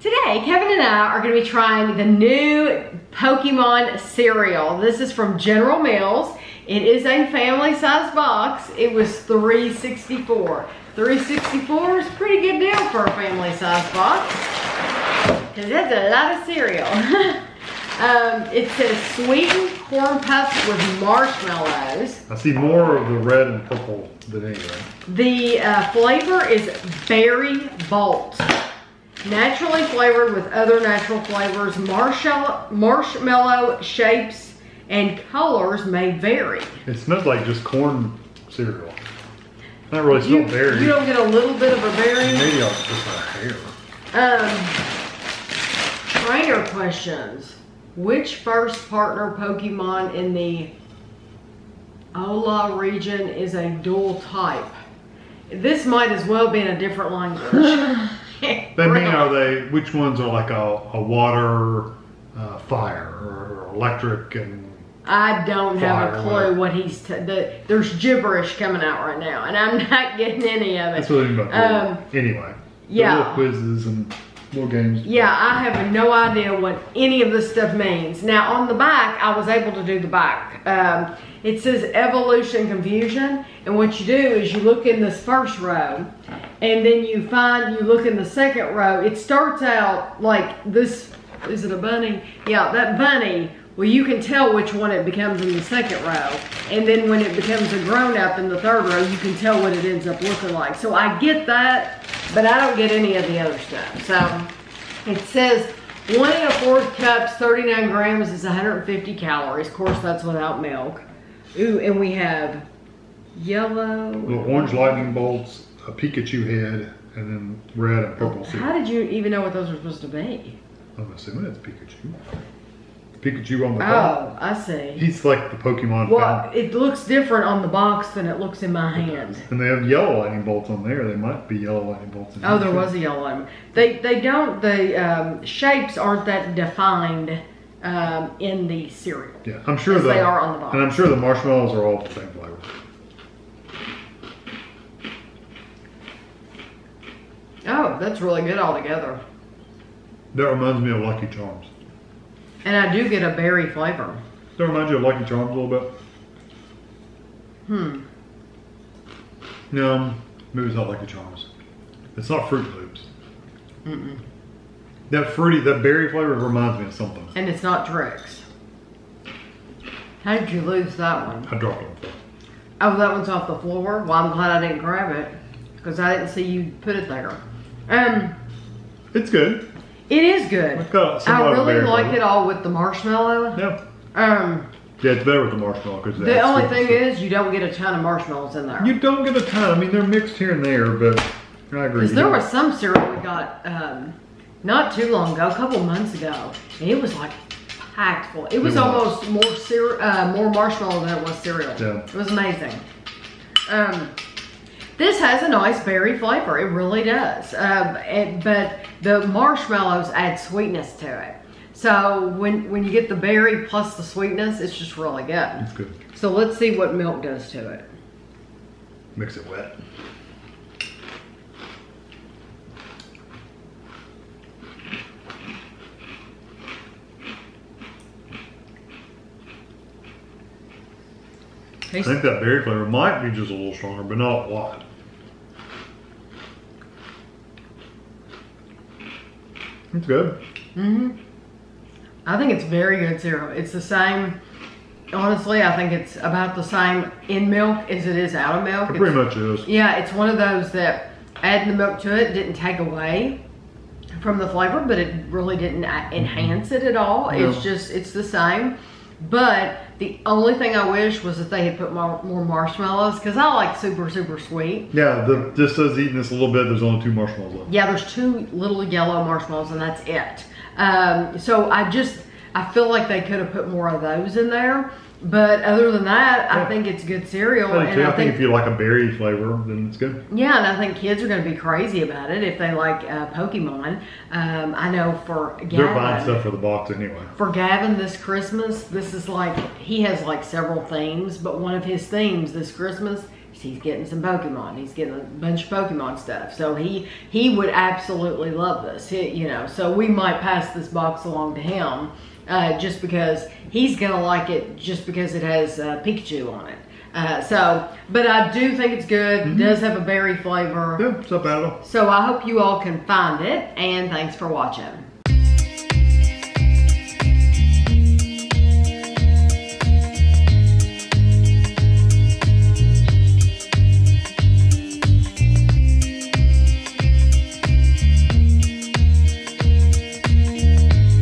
Today, Kevin and I are going to be trying the new Pokemon cereal. This is from General Mills. It is a family size box. It was 364. 364 is a pretty good deal for a family size box. Because that's a lot of cereal. um, it says sweetened corn puffs with marshmallows. I see more of the red and purple than anything. The uh, flavor is Berry Bolt. Naturally flavored with other natural flavors, marshmallow, marshmallow shapes and colors may vary. It smells like just corn cereal. Not really You, smell berry. you don't get a little bit of a berry? Maybe I'll just my hair. Um, trainer questions. Which first partner Pokemon in the Alola region is a dual type? This might as well be in a different language. They mean are they? Which ones are like a, a water, uh, fire, or electric, and I don't have a clue what he's. T- the, there's gibberish coming out right now, and I'm not getting any of it. that's what I mean about Um, Anyway, yeah. quizzes and little games. Yeah, I have no idea what any of this stuff means. Now, on the back, I was able to do the back. Um, it says evolution confusion, and what you do is you look in this first row, and then you find you look in the second row. It starts out like this. Is it a bunny? Yeah, that bunny. Well, you can tell which one it becomes in the second row, and then when it becomes a grown up in the third row, you can tell what it ends up looking like. So I get that, but I don't get any of the other stuff. So it says one and a fourth cups, 39 grams is 150 calories. Of course, that's without milk. Ooh, and we have yellow. Little orange lightning bolts, a Pikachu head, and then red and purple. Oh, how cereal. did you even know what those were supposed to be? I'm assuming it's Pikachu. Pikachu on the top. Oh, I see. He's like the Pokemon Well, fan. it looks different on the box than it looks in my hand. And they have yellow lightning bolts on there. They might be yellow lightning bolts. in Oh, there was a yellow one. They they don't the um, shapes aren't that defined um, in the cereal. Yeah, I'm sure the, they are on the box. And I'm sure the marshmallows are all the same flavor. Oh, that's really good altogether. That reminds me of Lucky Charms. And I do get a berry flavor. That reminds you of Lucky Charms a little bit. Hmm. No, maybe it's not Lucky Charms. It's not Froot Loops. Mm-mm. That fruity, that berry flavor reminds me of something. And it's not Trix. How did you lose that one? I dropped it on the floor. Oh, that one's off the floor. Well, I'm glad I didn't grab it because I didn't see you put it there. Um, It's good. It is good. It's got I really like it all with the marshmallow. Yeah. Um, Yeah, it's better with the marshmallow because the only thing is you don't get a ton of marshmallows in there. you don't get a ton. I mean, they're mixed here and there, but I agree. Because there was some cereal we got um, not too long ago, a couple months ago, and it was like packed full. It was, was. almost more cere- uh, more marshmallow than it was cereal. Yeah. It was amazing. Um, this has a nice berry flavor. It really does. Um, it, but the marshmallows add sweetness to it. So when when you get the berry plus the sweetness, it's just really good. It's good. So let's see what milk does to it. Mix it wet. I think that berry flavor might be just a little stronger, but not a lot. It's good. hmm I think it's very good cereal. It's the same. Honestly, I think it's about the same in milk as it is out of milk. It It's- pretty much is. Yeah, it's one of those that adding the milk to it didn't take away from the flavor, but it really didn't enhance it at all. It's just it's the same. But the only thing I wish was that they had put more, more marshmallows because I like super super sweet. Yeah, the, this says eating this a little bit. There's only two marshmallows left. Yeah, there's two little yellow marshmallows and that's it. Um, so I just I feel like they could have put more of those in there. But other than that, I think it's good cereal. I, and too. I I think if you like a berry flavor, then it's good. Yeah, and I think kids are going to be crazy about it if they like uh, Pokemon. Um, I know for They're buying stuff for the box anyway. for Gavin this Christmas, this is like he has like several themes, but one of his themes this Christmas is He's getting some Pokemon. He's getting a bunch of Pokemon stuff. So he he would absolutely love this. He, you know, so we might pass this box along to him uh, just because he's gonna like it just because it has uh, Pikachu on it. Uh, so, but I do think it's good. It does have a berry flavor. Yeah, it's not bad at all. So I hope you all can find it, and thanks for watching.